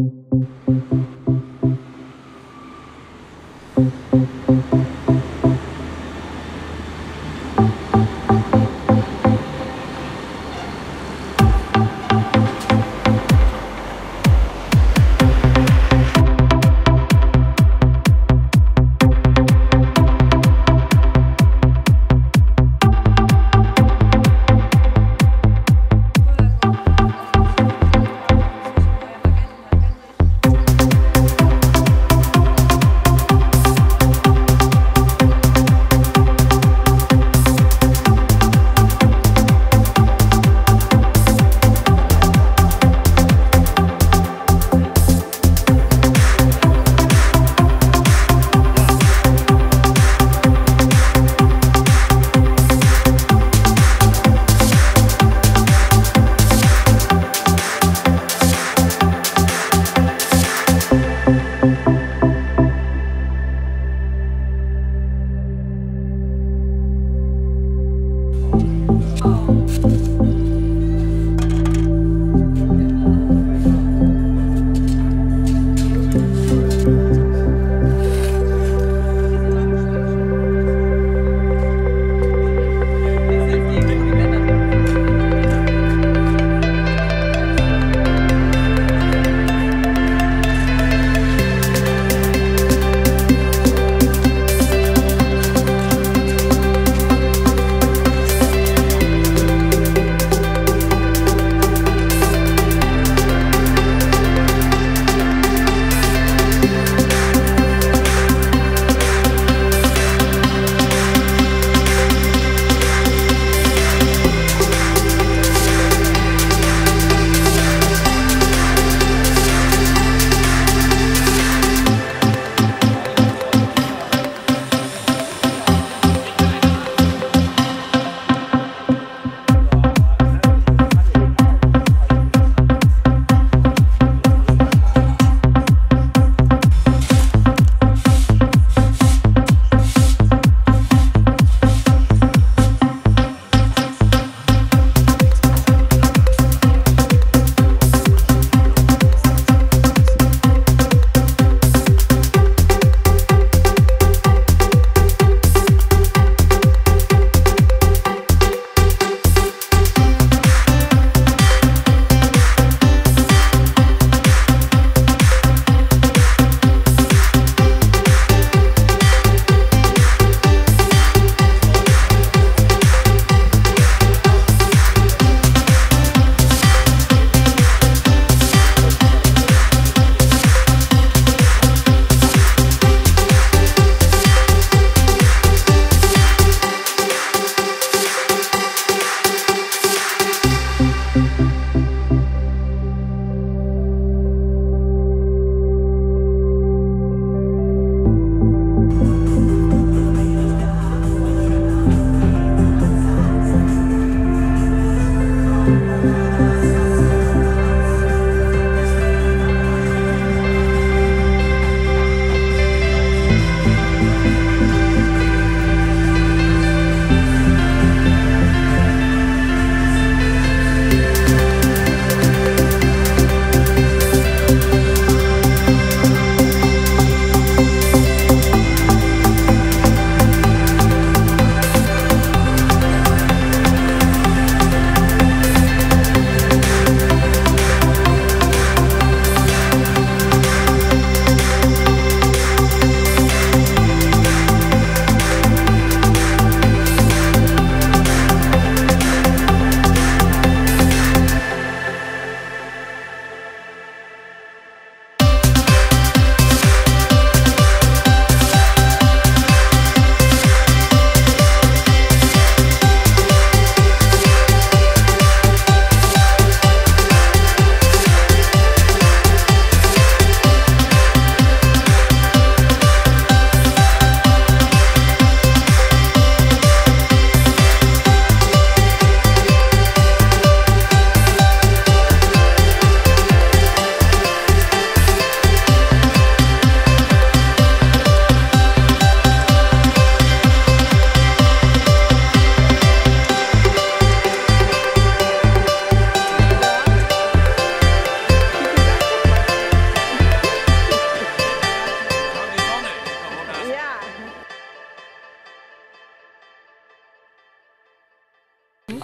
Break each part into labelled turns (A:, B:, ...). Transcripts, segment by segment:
A: Música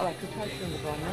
A: Belki taşlandı bana.